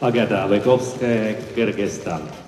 Agata Bekowska, Kyrgyzstan.